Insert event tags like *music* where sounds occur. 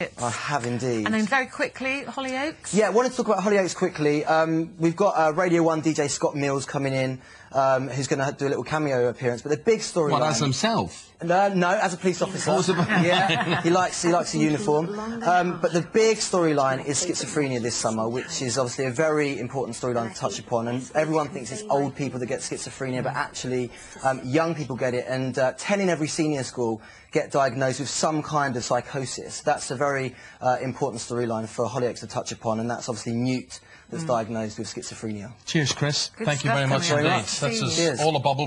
I have indeed. And then very quickly, Hollyoaks. Yeah, I wanted to talk about Hollyoaks quickly. Um, we've got uh, Radio 1 DJ Scott Mills coming in, um, who's going to do a little cameo appearance. But the big story. What, as himself? No, no, as a police officer. *laughs* yeah, he likes he likes a uniform. Um, but the big storyline is schizophrenia this summer, which is obviously a very important storyline to touch upon. And everyone thinks it's old people that get schizophrenia, but actually um, young people get it. And uh, 10 in every senior school get diagnosed with some kind of psychosis. That's a very uh, important storyline for Hollyoaks to touch upon, and that's obviously Newt that's diagnosed with schizophrenia. Cheers, Chris. Good Thank you very much indeed. That's See us you. all a bubble.